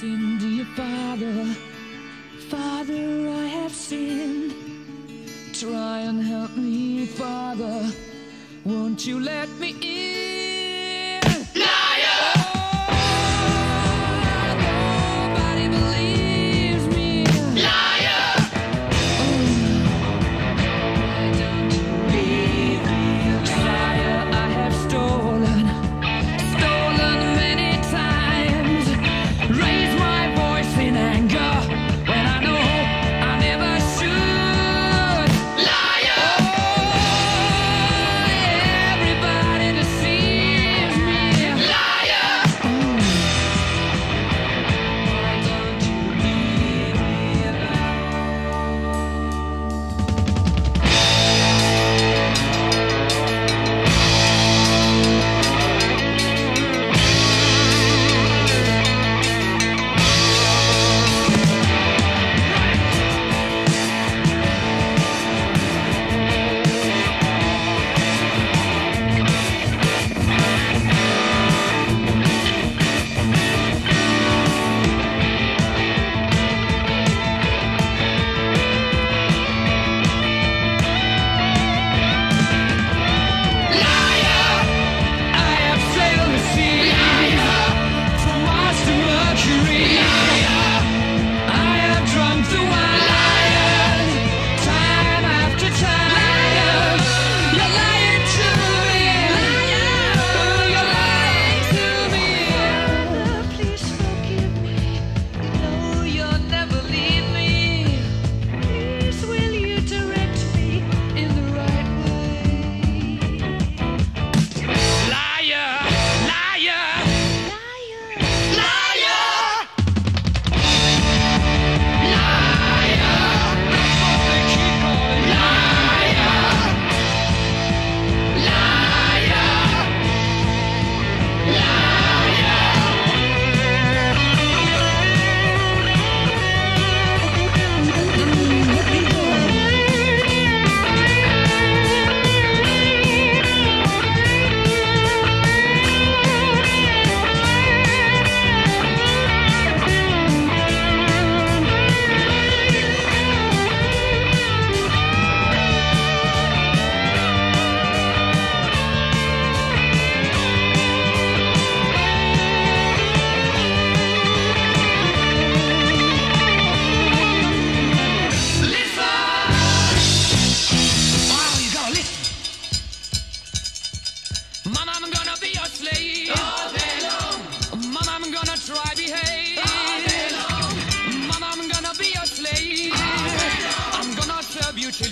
sinned, dear Father. Father, I have sinned. Try and help me, Father. Won't you let me in?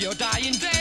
Your dying day.